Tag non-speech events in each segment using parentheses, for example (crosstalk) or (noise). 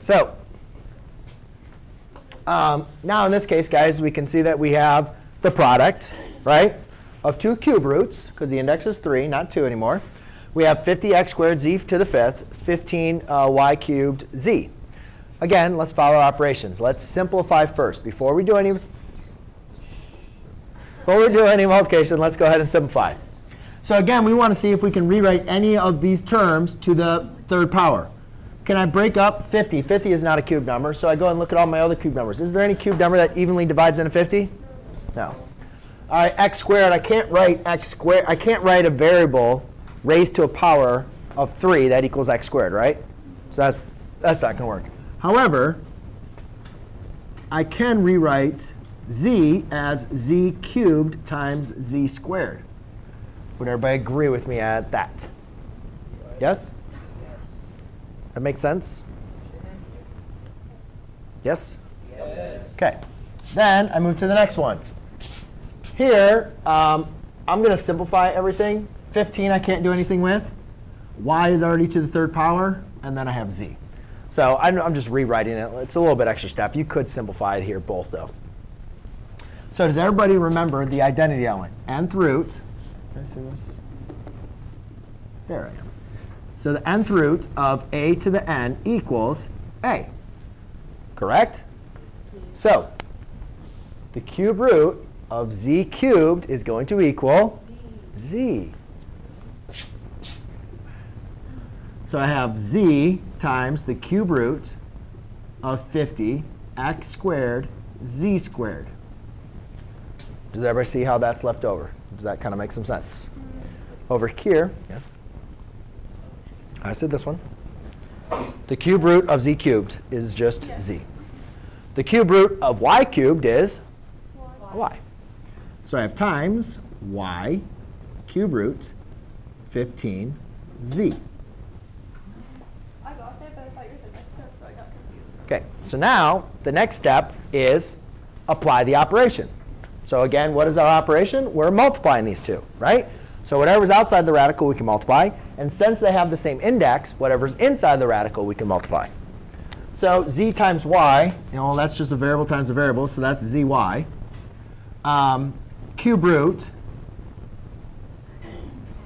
So um, now in this case, guys, we can see that we have the product, right, of two cube roots, because the index is 3, not 2 anymore. We have 50x squared z to the fifth, 15 uh, y cubed z. Again, let's follow operations. Let's simplify first. Before we do any before we do any multiplication, let's go ahead and simplify. So again, we want to see if we can rewrite any of these terms to the third power. Can I break up 50? 50 is not a cube number, so I go and look at all my other cube numbers. Is there any cube number that evenly divides into 50? No. All right, x squared, I can't write x squared. I can't write a variable raised to a power of 3 that equals x squared, right? So that's, that's not going to work. However, I can rewrite z as z cubed times z squared. Would everybody agree with me at that? Yes? That makes sense? Yes? Yes. OK. Then I move to the next one. Here, um, I'm going to simplify everything. 15 I can't do anything with. y is already to the third power. And then I have z. So I'm just rewriting it. It's a little bit extra step. You could simplify it here both, though. So does everybody remember the identity element? nth root. Can I see this? There I am. So the nth root of a to the n equals a. Correct? So the cube root of z cubed is going to equal z. So I have z times the cube root of 50 x squared z squared. Does everybody see how that's left over? Does that kind of make some sense? Over here, yeah. I said this one. The cube root of z cubed is just z. The cube root of y cubed is y. y. So I have times y cube root 15z. I got that, but I thought you were the next step, so I got confused. OK, so now the next step is apply the operation. So again, what is our operation? We're multiplying these two, right? So whatever's outside the radical, we can multiply. And since they have the same index, whatever's inside the radical, we can multiply. So z times y, you know, that's just a variable times a variable, so that's zy. Um, cube root,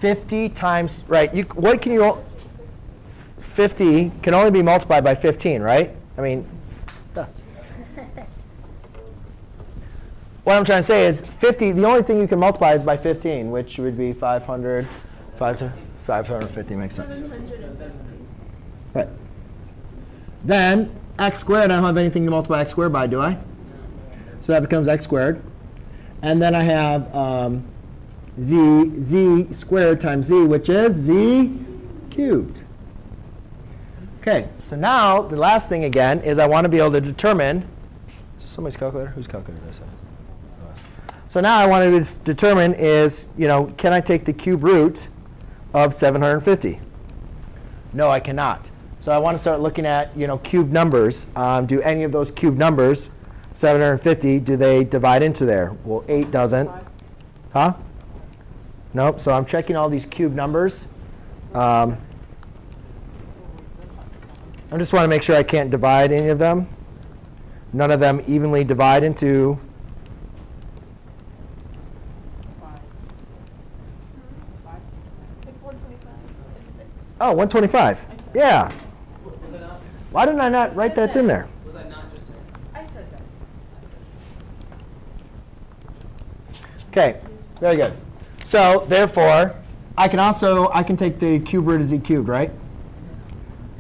50 times, right, you, what can you, 50 can only be multiplied by 15, right? I mean, what I'm trying to say is 50, the only thing you can multiply is by 15, which would be 500, 550 makes sense. Right. Then x squared, I don't have anything to multiply x squared by, do I? So that becomes x squared. And then I have um, z, z squared times z, which is z cubed. OK, so now the last thing again is I want to be able to determine. Somebody's calculator? Whose calculator is that? So now I want to determine is, you know, can I take the cube root of 750? No, I cannot. So I want to start looking at, you know, cube numbers. Um, do any of those cube numbers, 750, do they divide into there? Well, 8 doesn't. Huh? Nope. So I'm checking all these cube numbers. Um, I just want to make sure I can't divide any of them. None of them evenly divide into Oh, 125. Yeah. Why didn't I not write that, in there? Was I not just saying? I said that. OK, very good. So therefore, I can also I can take the cube root of z cubed, right?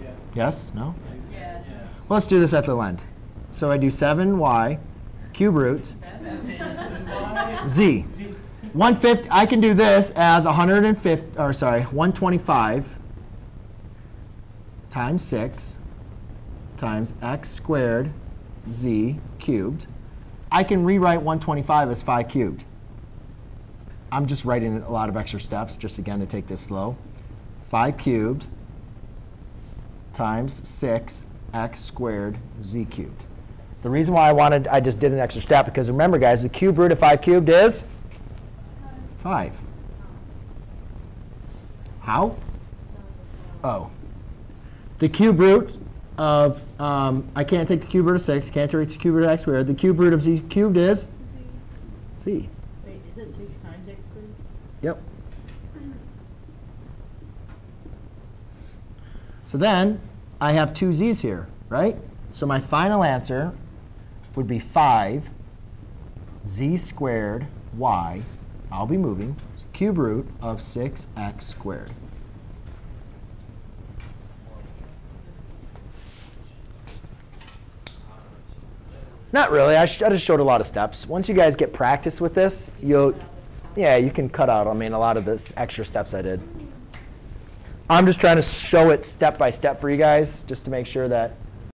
Yeah. Yes? No? Yes. Well, let's do this at the end. So I do 7y cube root z. (laughs) 150. I can do this as 150, or sorry, 125 times 6 times x squared z cubed. I can rewrite 125 as 5 cubed. I'm just writing a lot of extra steps, just again to take this slow. 5 cubed times 6 x squared z cubed. The reason why I wanted, I just did an extra step, because remember, guys, the cube root of 5 cubed is 5. How? Oh, the cube root of, um, I can't take the cube root of 6, can't take the cube root of x squared. The cube root of z cubed is z. Wait, is it six times x squared? Yep. So then I have two z's here, right? So my final answer would be 5 z squared y, I'll be moving, cube root of 6x squared. Not really. I, sh- I just showed a lot of steps. Once you guys get practice with this, you'll, yeah, you can cut out. I mean, a lot of this extra steps I did. I'm just trying to show it step by step for you guys, just to make sure that